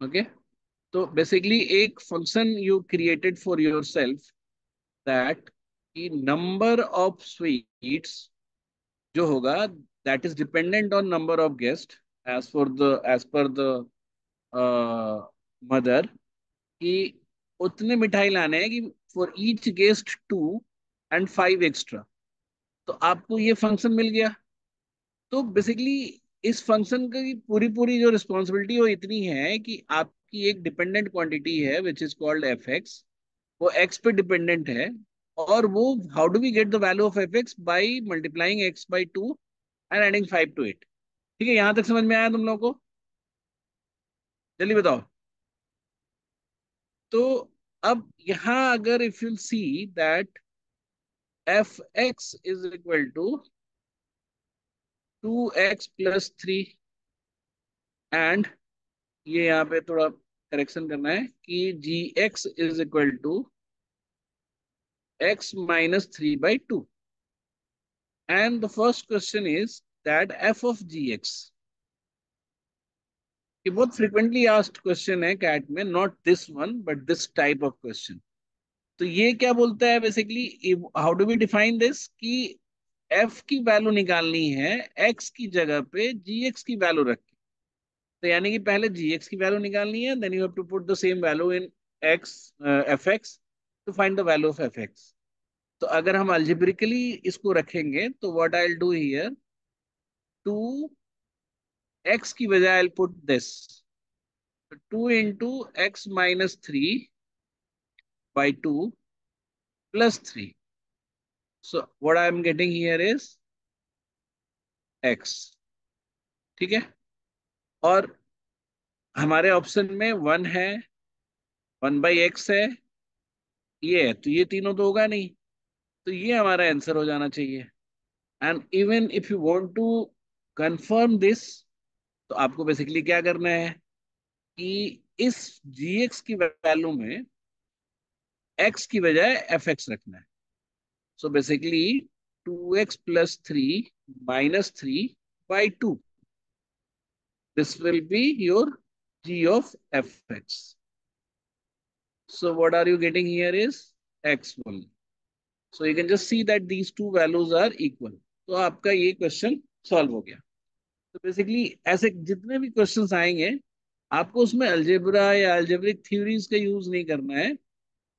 Okay तो basically एक function you created for yourself that कि नंबर ऑफ़ स्वीट्स जो होगा that is dependent on number of guest as for the as per the mother कि उतने मिठाई लाने हैं कि for each guest two and five extra तो आपको ये फ़ंक्शन मिल गया। तो बेसिकली इस फ़ंक्शन की पूरी पूरी जो रिस्पॉन्सिबिलिटी वो इतनी है कि आपकी एक डिपेंडेंट क्वांटिटी है which is called f x वो एक्स पे डिपेंडेंट है, और वो how do we get the value of f x by multiplying x by two and adding five to it ठीक है, यहाँ तक समझ में आया तुम लोगों को? जल्दी बताओ। तो अब यहाँ अगर if you see that f x is equal to two x plus three and ये यहाँ पे थोड़ा करेक्शन करना है कि g x is equal to x minus three by two and the first question is that f of g x ये बहुत frequently asked question है कैट में not this one but this type of question तो ये क्या बोलता है basically how do we define this कि f की वैल्यू निकालनी है, x की जगह पे gx की वैल्यू रख। के तो यानी कि पहले gx की वैल्यू निकालनी है then you have to put the same value in x fx to find the value of f x तो अगर हम अल्जेब्रिकली इसको रखेंगे तो what I do here two x की बजाय I put this two into x minus three by two plus three so what I am getting here is x ठीक है? और हमारे ऑप्शन में वन है वन बाई एक्स है, ये है तो ये तीनों तो होगा नहीं तो ये हमारा आंसर हो जाना चाहिए। And even if you want to confirm this तो आपको बेसिकली क्या करना है कि इस जी एक्स की वैल्यू में एक्स की बजाय एफ़ एक्स रखना है। Basically two x plus three minus three by two this will be your g of fx so what are you getting here is x only so you can just see that these two values are equal. तो आपका ये question solve हो गया. तो basically ऐसे जितने भी questions आएँगे, आपको उसमें अल्जेब्रा या अल्जेब्रिक थ्योरीज का यूज़ नहीं करना है.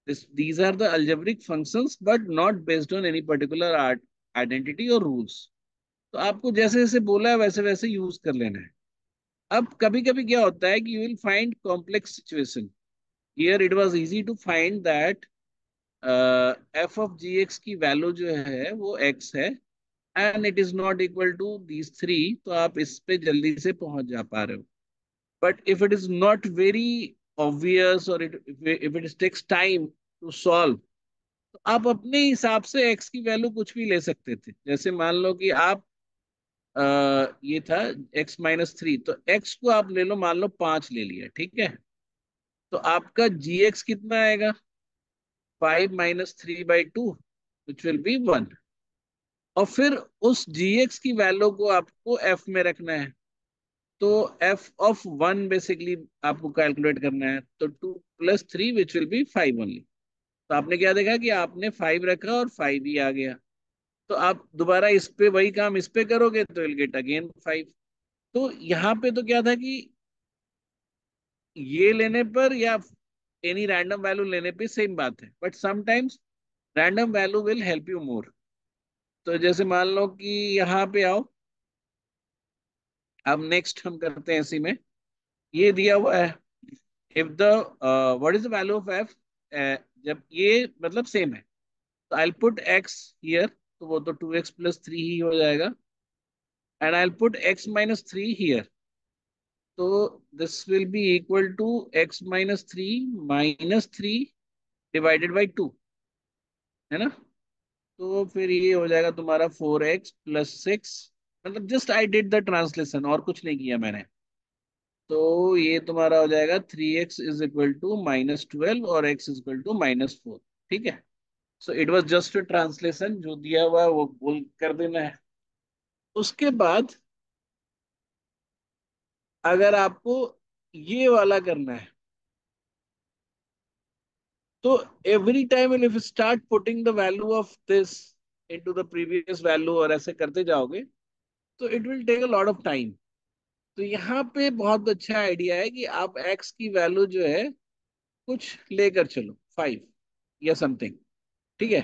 These are the algebraic functions but not based on any particular art identity और रूल्स तो आपको जैसे जैसे बोला है वैसे वैसे यूज़ कर लेना है। अब कभी कभी क्या होता है कि you will find complex situation here it was easy to find that f of g x की वैल्यू जो है, वो एक्स है and it is not equal to these three तो आप इस पे जल्दी से पहुँच जा पा रहे हो। But if it is not very obvious और it if it takes time to solve तो आप अपने हिसाब से एक्स की वैल्यू कुछ भी ले सकते थे। जैसे मान लो कि आप आ, ये था एक्स माइनस थ्री तो एक्स को आप ले लो मान लो पाँच ले लिया ठीक है? तो आपका जी एक्स कितना आएगा? Five minus three by two which will be one और फिर उस जी एक्स की वैल्यू को आपको एफ़ में रखना है। तो एफ़ ऑफ़ वन बेसिकली आपको कैलकुलेट करना है तो two plus three which will be five only तो आपने क्या देखा कि आपने फाइव रखा और फाइव ही आ गया। तो आप दोबारा इस पे वही काम इस पे करोगे तो विल गेट अगेन फाइव तो यहाँ पे तो क्या था कि ये लेने पर या एनी रैंडम वैल्यू लेने पे सेम बात है but sometimes random value will help you more तो जैसे मान लो कि यहाँ पे आओ अब नेक्स्ट हम करते हैं इसी में। ये दिया हुआ है if the what is the value of f जब ये मतलब सेम है। तो आई पुट एक्स हियर तो वो तो टू एक्स प्लस थ्री ही हो जाएगा। And I put x minus three here तो this will be equal to x minus three minus three divided by two है ना? तो फिर ये हो जाएगा तुम्हारा फोर एक्स प्लस सिक्स मतलब just I did the translation और कुछ नहीं किया मैंने। तो ये तुम्हारा हो जाएगा three x is equal to minus twelve और x is equal to minus four ठीक है? So it was just translation जो दिया हुआ है वो बोल कर देना है। उसके बाद अगर आपको ये वाला करना है तो every time you start putting the value of this into the previous value और ऐसे करते जाओगे तो it will take a lot of time तो यहाँ पे बहुत अच्छा आइडिया है कि आप x की वैल्यू जो है, कुछ लेकर चलो फाइव या समथिंग ठीक है?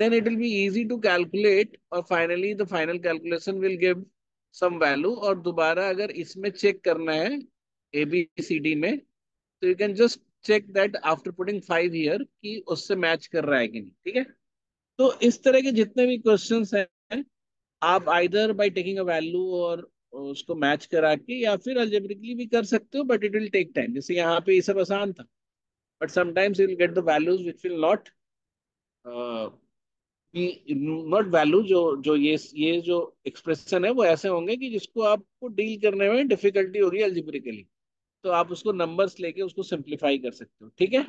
Then it will be easy to calculate और finally the final calculation will give some value और दोबारा अगर इसमें चेक करना है ए बी सी डी में तो you can just check that after putting five year कि उससे मैच कर रहा है कि नहीं, ठीक है? तो इस तरह के जितने भी क्वेश्चंस हैं आप either by taking a value और उसको मैच करा के या फिर अल्जेब्रिकली भी कर सकते हो but it will take time जैसे यहाँ पे ये सब आसान था. But sometimes you will get the values which will not not value जो जो ये ये जो एक्सप्रेशन है, वो ऐसे होंगे कि जिसको आपको डील करने में डिफिकल्टी होगी अल्जेब्रिकली तो आप उसको नंबर्स लेके उसको सिंप्लीफाई कर सकते हो. ठीक है?